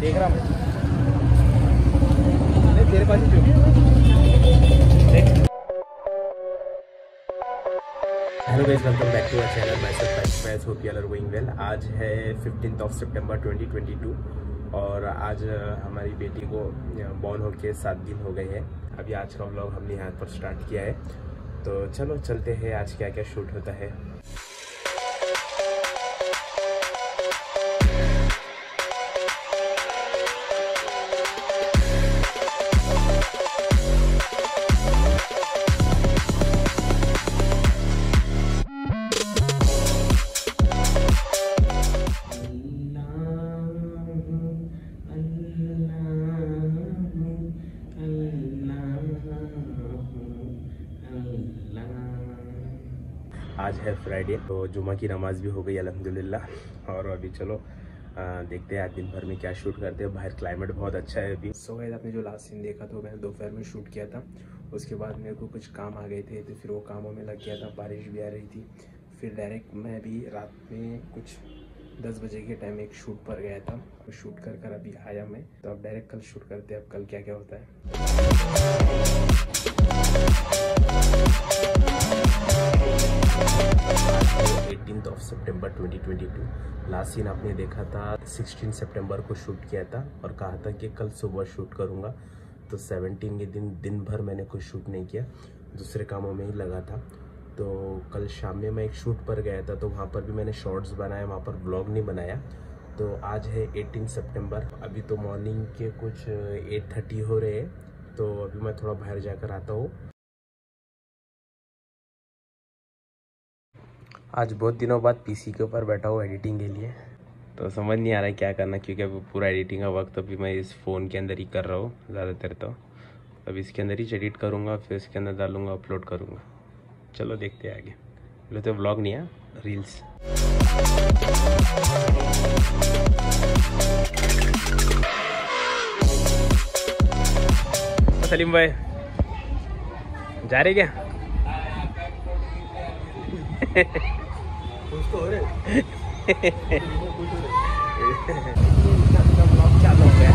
देख रहा मैं तेरे पास ही hello welcome back to channel express hope you are going well आज है 15th ऑफ़ सितंबर 2022 और आज हमारी बेटी को बॉर्न होके सात दिन हो गए हैं। अभी आज का व्लॉग हमने यहाँ पर स्टार्ट किया है। तो चलो, चलते हैं आज क्या क्या शूट होता है। आज है फ्राइडे तो जुमा की नमाज़ भी हो गई अलहमदिल्ला और अभी चलो आ, देखते हैं आज दिन भर में क्या शूट करते हैं। बाहर क्लाइमेट बहुत अच्छा है अभी। सो गए आपने जो लास्ट सीन देखा तो मैंने दोपहर में शूट किया था। उसके बाद मेरे को कुछ काम आ गए थे तो फिर वो कामों में लग गया था बारिश भी आ रही थी। फिर डायरेक्ट मैं अभी रात में कुछ दस बजे के टाइम एक शूट पर गया था। और शूट कर कर अभी आया मैं। तो अब डायरेक्ट कल शूट करते हैं अब कल क्या क्या होता है। सितंबर 2022 लास्ट सीन आपने देखा था 16 सितंबर को शूट किया था और कहा था कि कल सुबह शूट करूँगा। तो 17 के दिन दिन भर मैंने कुछ शूट नहीं किया, दूसरे कामों में ही लगा था। तो कल शाम में मैं एक शूट पर गया था तो वहाँ पर भी मैंने शॉर्ट्स बनाए, वहाँ पर ब्लॉग नहीं बनाया। तो आज है 18 सितंबर अभी तो मॉर्निंग के कुछ 8:30 हो रहे हैं तो अभी मैं थोड़ा बाहर जाकर आता हूँ। आज बहुत दिनों बाद पीसी के ऊपर बैठा हूँ एडिटिंग के लिए। तो समझ नहीं आ रहा है क्या करना, क्योंकि अभी पूरा एडिटिंग का वक्त अभी मैं इस फ़ोन के अंदर ही कर रहा हूँ ज़्यादातर तो। अब इसके अंदर ही एडिट करूँगा, फिर इसके अंदर डालूँगा अपलोड करूँगा। चलो देखते हैं आगे। बोले तो व्लॉग नहीं है रील्स सलीम भाई, जा रहे क्या? चालू हो गया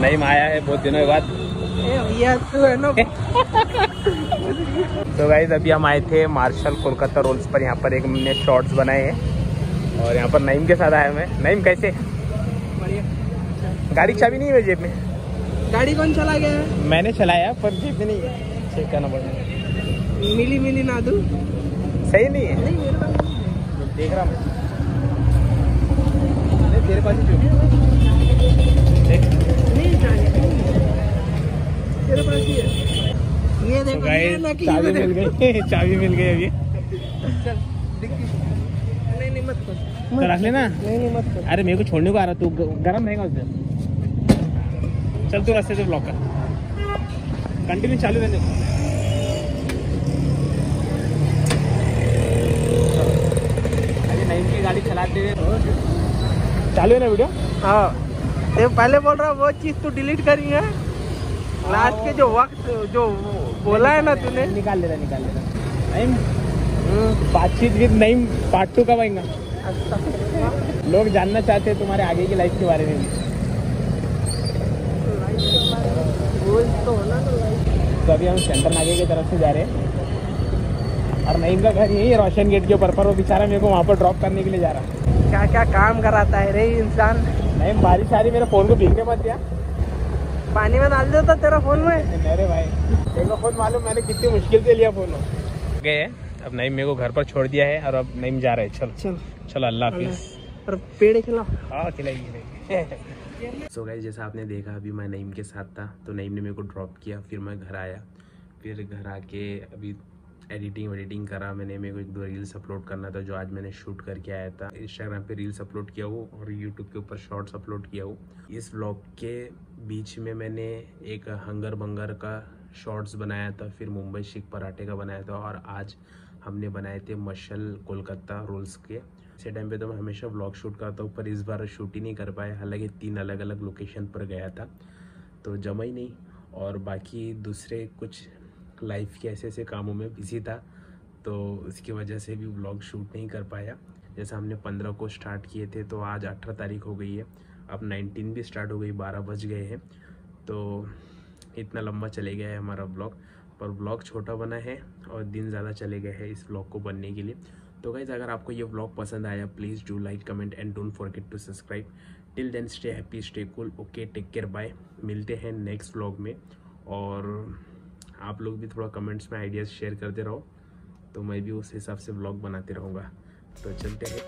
नहीं आया है बहुत दिनों के बाद। तो गाइज़ अभी हम आए थे मार्शल कोलकाता रोल्स पर। यहाँ पर एक हमने शॉर्ट्स बनाए हैं। और यहाँ पर नईम के साथ आया मैं नईम कैसे? गाड़ी चाबी नहीं है जेब में? गाड़ी कौन चला गया मैंने चलाया पर जेब में नहीं है। चेक करना पड़ेगा मिली मिली ना दू सही नहीं है। नहीं मेरे पास नहीं देख रहा मैं। तेरे पास ही देख। नहीं जाने तेरे पास ही है। ये तो देखो नकली चाबी मिल गई। चाबी मिल गई अभी। चल डिक्की नहीं नहीं मत कर तो रख लेना। नहीं नहीं मत कर अरे मेरे को छोड़ने को आ रहा तू गरम रहेगा उस दिन। चल तू रास्ते से ब्लॉक कर। कंटिन्यू चालू रहने अरे नईम की गाड़ी चलाते हुए चालू है ना वीडियो हाँ। ते पहले बोल रहा वो चीज़ तू डिलीट करेंगे लास्ट के जो वक्त जो बोला है ना तूने। निकाल लेना निकाल लेना। नईम बातचीत विद नईम पार्ट टू का लोग जानना चाहते हैं तुम्हारे आगे की लाइफ के बारे में भी वो तो होना तो अभी हम सेंटर नागे की तरफ़ से जा रहे हैं। और नईम का घर यही है रोशन गेट के ऊपर पर वो बेचारा मेरे को वहाँ पर ड्रॉप करने के लिए जा रहा। है क्या क्या काम कराता है रे इंसान? नईम बारिश आ रही मेरे फ़ोन को भीगने मत दिया। पानी में डाल देता तेरा फ़ोन में? अरे भाई तेरे को खुद मालूम मैंने कितनी मुश्किल से लिया फ़ोन गए अब नईम मेरे को घर पर छोड़ दिया है और अब नईम जा रहे हैं। चलो। चल। चलो अल्लाह हाफिज़। और पेड़ खिलाओ। हाँ खिलाएगी खिलाएगी। सो गाइस जैसा आपने देखा अभी मैं नईम के साथ था तो नईम ने मेरे को ड्रॉप किया फिर मैं घर आया। फिर घर आके अभी एडिटिंग वेडिटिंग करा मैंने मेरे को एक दो रील्स अपलोड करना था जो आज मैंने शूट करके आया था। इंस्टाग्राम पे रील्स अपलोड किया वो और यूट्यूब के ऊपर शॉर्ट्स अपलोड किया वो इस व्लॉग के बीच में मैंने एक हंगर बंगर का शॉर्ट्स बनाया था फिर मुंबई शिक पराठे का बनाया था और आज हमने बनाए थे मशल कोलकाता रोल्स के। ऐसे टाइम पे तो मैं हमेशा व्लॉग शूट करता हूँ, पर इस बार शूट ही नहीं कर पाया। हालाँकि तीन अलग अलग लोकेशन पर गया था तो जमा ही नहीं। और बाकी दूसरे कुछ लाइफ के ऐसे ऐसे कामों में बिज़ी था तो उसकी वजह से भी व्लॉग शूट नहीं कर पाया। जैसे हमने पंद्रह को स्टार्ट किए थे तो आज अठारह तारीख हो गई है। अब नाइनटीन भी स्टार्ट हो गई, बारह बज गए हैं। तो इतना लंबा चले गया है हमारा ब्लॉग पर ब्लॉग छोटा बना है और दिन ज़्यादा चले गए हैं इस ब्लॉग को बनने के लिए। तो गाइज़ अगर आपको ये ब्लॉग पसंद आया please do like comment and don't forget to subscribe till then stay happy stay cool okay take care bye मिलते हैं नेक्स्ट ब्लॉग में. और आप लोग भी थोड़ा कमेंट्स में आइडियाज़ शेयर करते रहो तो मैं भी उस हिसाब से ब्लॉग बनाते रहूँगा. तो चलते हैं.